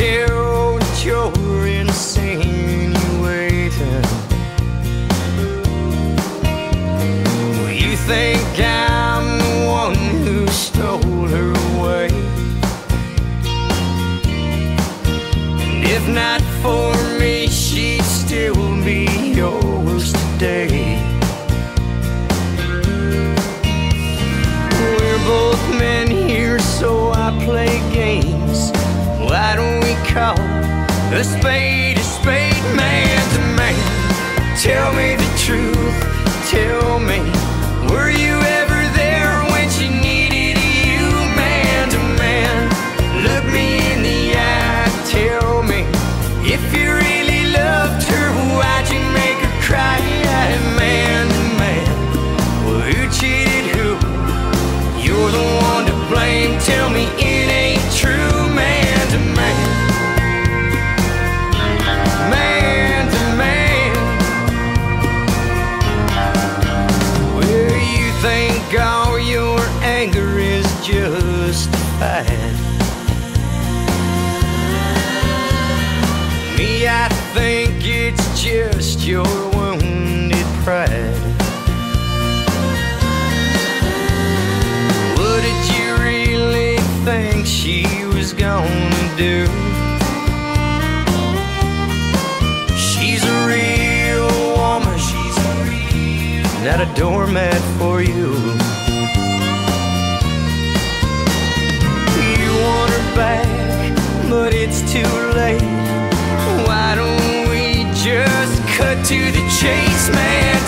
hard call a spade, doormat for you. You want her back, but it's too late. Why don't we just cut to the chase, man?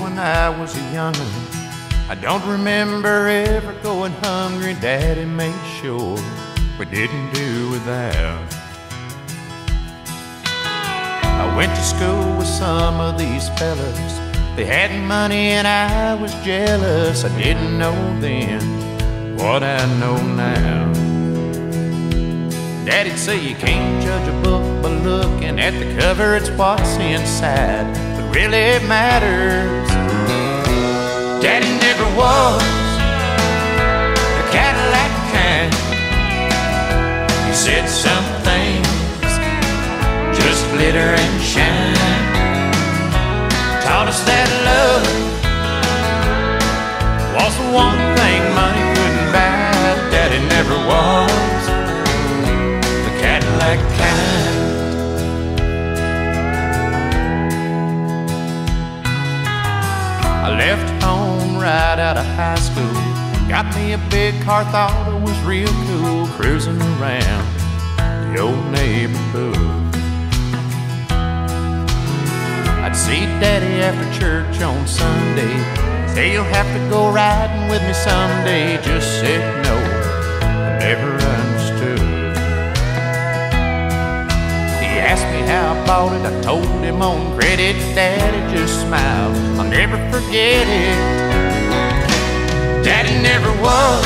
When I was a young'un. I don't remember ever going hungry. Daddy made sure we didn't do without. I went to school with some of these fellas. They had money and I was jealous. I didn't know then what I know now. Daddy'd say you can't judge a book by looking at the cover, it's what's inside really matters. Daddy never was a Cadillac kind. He said some things just glitter and shine. Taught us that love was the one left home right out of high school. Got me a big car, thought it was real cool, cruising around the old neighborhood. I'd see Daddy after church on Sunday. Say you'll have to go riding with me someday. Just said no, never how I bought it. I told him on credit, Daddy just smiled. I'll never forget it. Daddy never was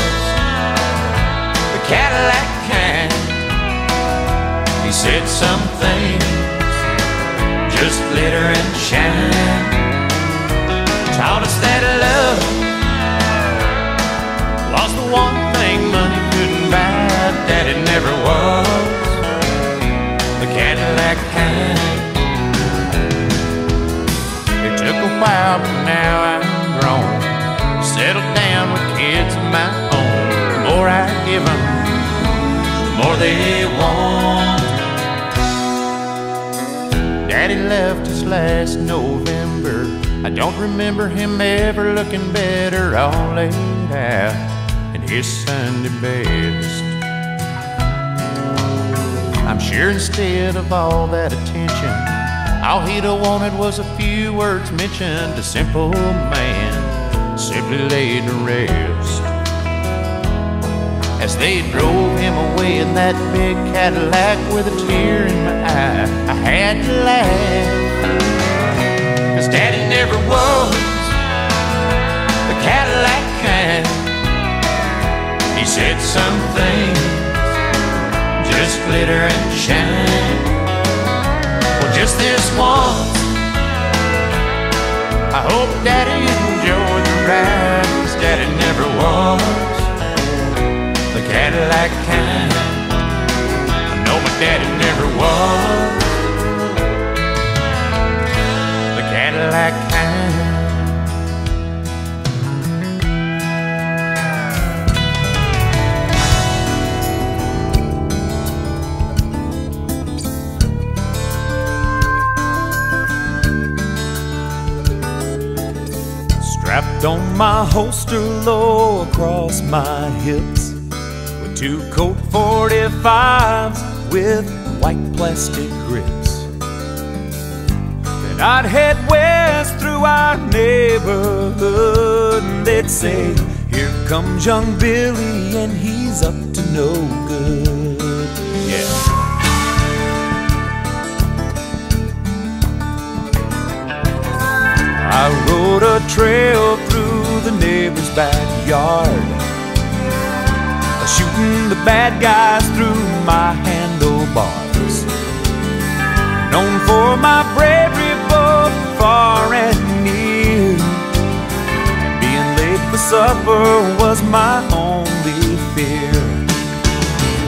the Cadillac kind. He said some things just glitter and shine. Taught us that love was the one Kind. It took a while, but now I'm grown. Settled down with kids of my own. The more I give them, the more they want. Daddy left us last November. I don't remember him ever looking better, all laid out in his Sunday best. I'm sure instead of all that attention, all he'd have wanted was a few words mentioned. A simple man simply laid to rest. As they drove him away in that big Cadillac with a tear in my eye, I had to laugh. Cause Daddy never was the Cadillac kind. He said some things just glitter and shine. Well, just this once, I hope Daddy enjoyed the ride. Cause Daddy never was the Cadillac kind. Holster low across my hips with two Colt 45s with white plastic grips. Then I'd head west through our neighborhood and they'd say, Here comes young Billy and he's up to no good. Yeah. I rode a the neighbor's backyard, shooting the bad guys through my handlebars. Known for my bravery both far and near, being late for supper was my only fear.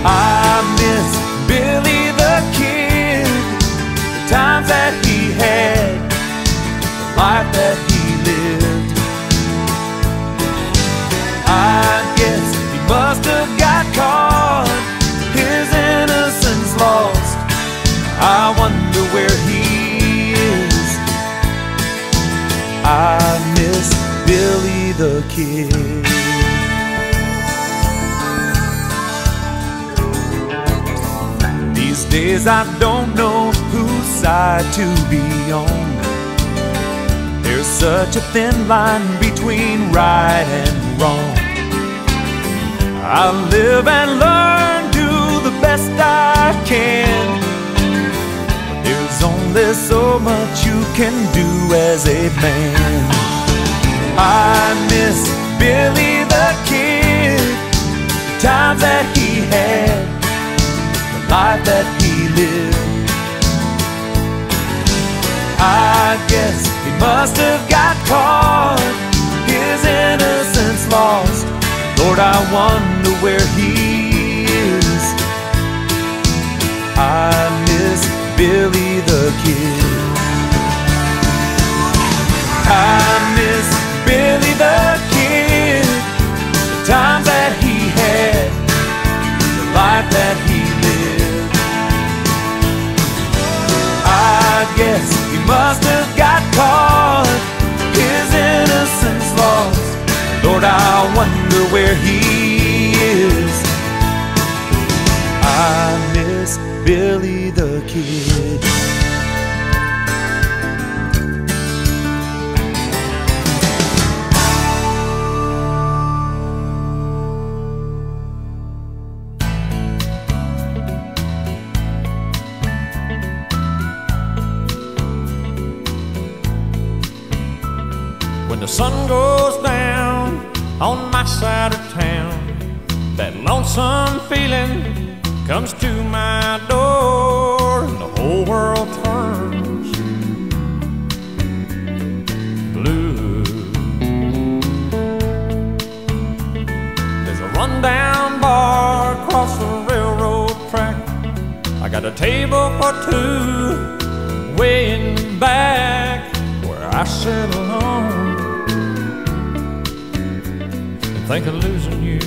I miss Billy the Kid, the times Billy. These days I don't know whose side to be on. There's such a thin line between right and wrong. I live and learn, do the best I can. But there's only so much you can do as a man. I miss Billy the Kid, the times that he had, the life that he lived. I guess he must have got caught, his innocence lost. Lord, I wonder where he is. I miss Billy the Kid. Where he is. I miss Billy the Kid. Comes to my door, and the whole world turns blue. There's a rundown bar across the railroad track. I got a table for two, way in back where I sit alone and think of losing you.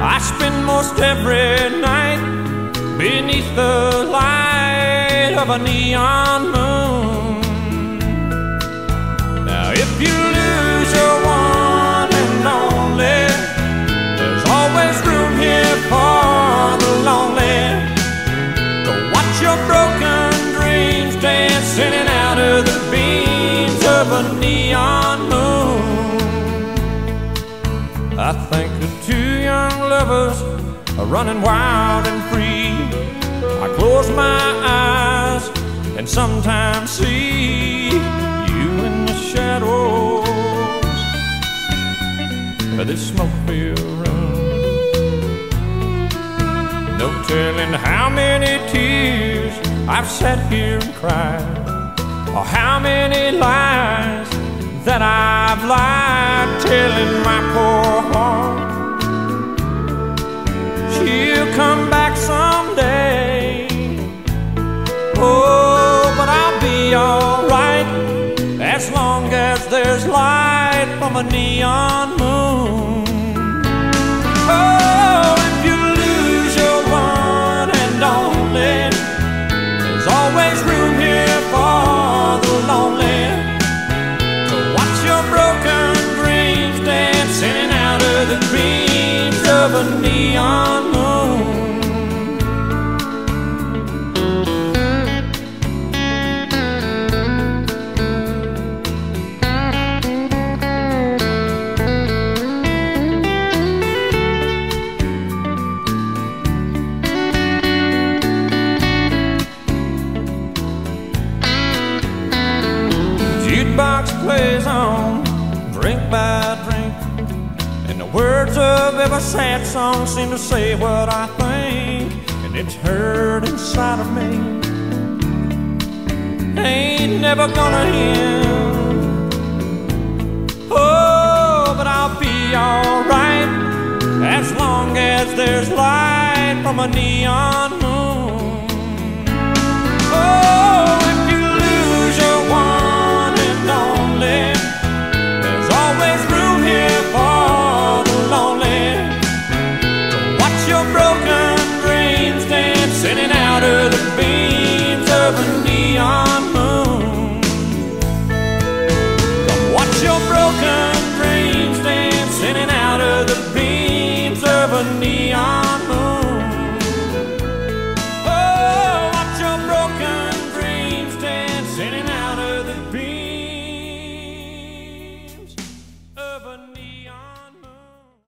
I spend most every night beneath the light of a neon moon. Now, if you lose your one and only, there's always room here for the lonely. To watch your broken dreams dance in and out of the beams of a neon moon. I think two young lovers are running wild and free. I close my eyes and sometimes see you in the shadows of this smoke-filled room. No telling how many tears I've sat here and cried, or how many lies that I've lied, telling my poor heart she'll come back someday. Oh, but I'll be alright as long as there's light from a neon moon. Sad songs seem to say what I think. And it's hurt inside of me. Ain't never gonna end. Oh, but I'll be alright as long as there's light from a neon moon. Oh,